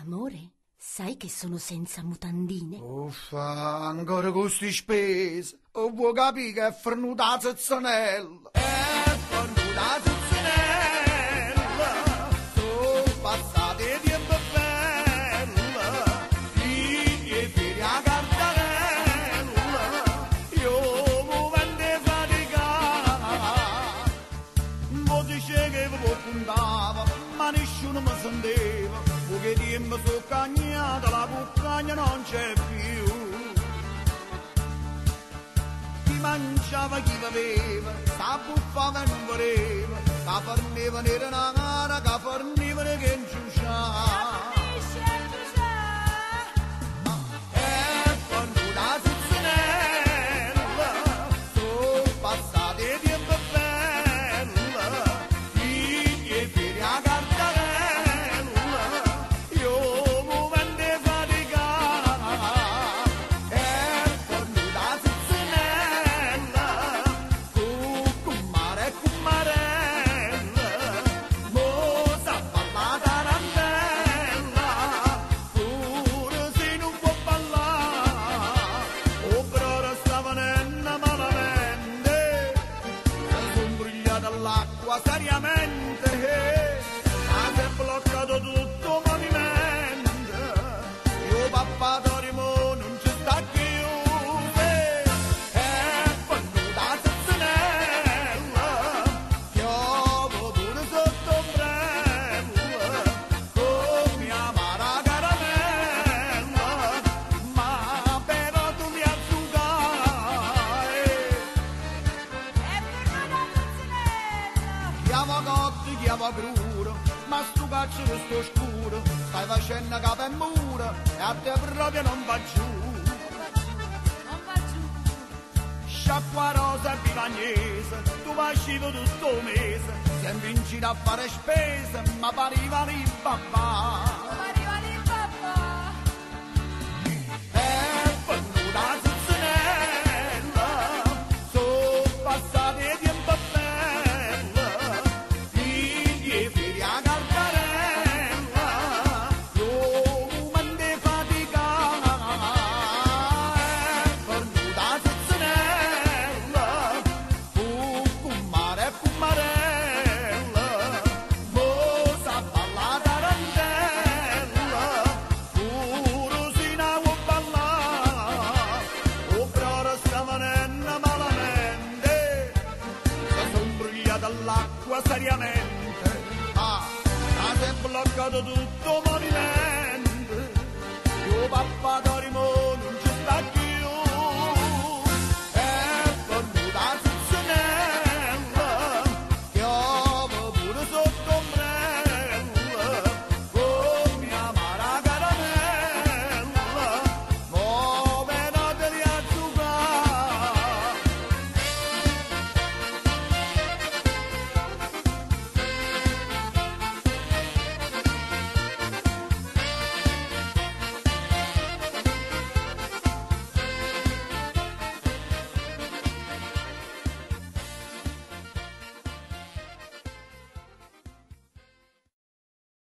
Amore, sai che sono senza mutandine? Uffa, ancora con spese. O vuoi capire che è fornuta la zezzanella? È fornuta la zezzanella. Sono passati tempo bella. Figli figli a cartarella. Io mi vende faticare. Mo dice che vi puntava, ma nessuno mi sentiva. Poche tempo sono cagnata, la cuccagna non c'è più. Chi mangiava chi beveva, sa buffava non voleva, sa forneva nera una cara, che forniva che non brigliata all'acqua seriamente, ma si è bloccato tutto chiama crudo, ma sto che sto scuro, stai facendo capo e muro, e a te proprio non va giù. Sciacqua rosa e vivagnese, tu vai uscito tutto il mese, sei vincito a fare spese, ma parivano i babà. l'acqua seriamente, ah, ha si è bloccato tutto movimento.